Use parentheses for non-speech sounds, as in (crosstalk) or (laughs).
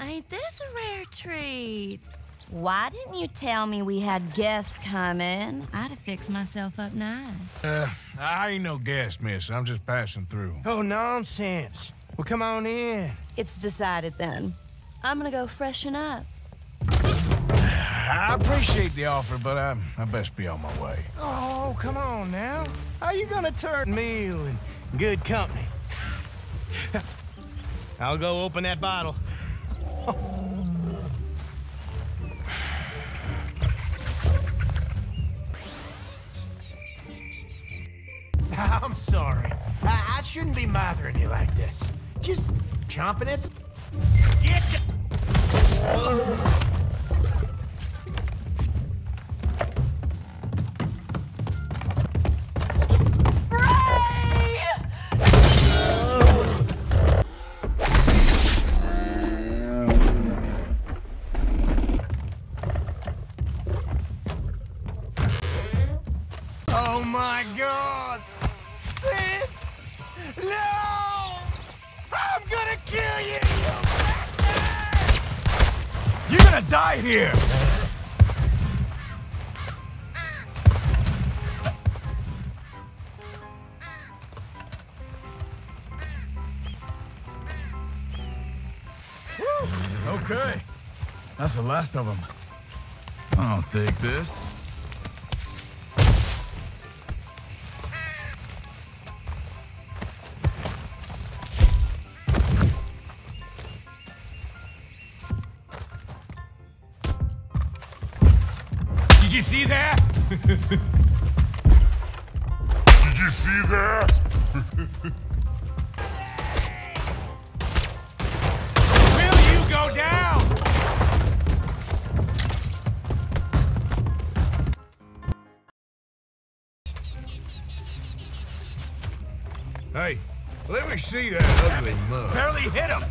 Ain't this a rare treat? Why didn't you tell me we had guests coming? I'd have fixed myself up nice. Uh, I ain't no guest, miss. I'm just passing through. Oh, nonsense. Well, come on in. It's decided then. I'm gonna go freshen up. I appreciate the offer, but I, I best be on my way. Oh, come on now. How you gonna turn meal and good company? (laughs) I'll go open that bottle. I'm sorry. I, I shouldn't be bothering you like this. Just chomping at the... Get the... Oh my god! Gonna die here! Okay. That's the last of them. I'll take this. You see that? Did you see that? (laughs) Will you go down? Hey, let me see that ugly mug. Barely hit him!